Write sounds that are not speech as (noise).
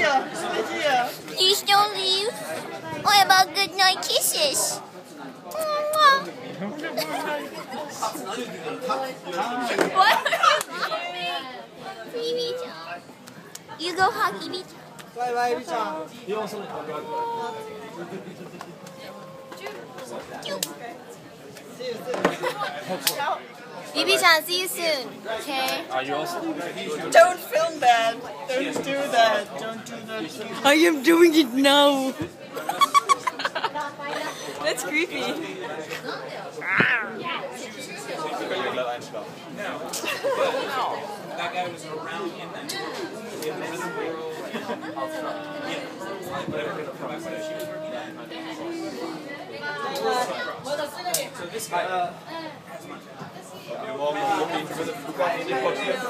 here. Please don't leave. What about good night kisses? (laughs) What are you laughing? Phoebe-chan. You go hug Phoebe-chan. Bye bye. See you soon. Phoebe-chan, see you soon. Okay? Are you also? Don't film that. Don't do that. Don't do that. I am doing it now. (laughs) That's creepy. That guy was around in that. In the world. ist. Wir morgen die Flughafen importieren.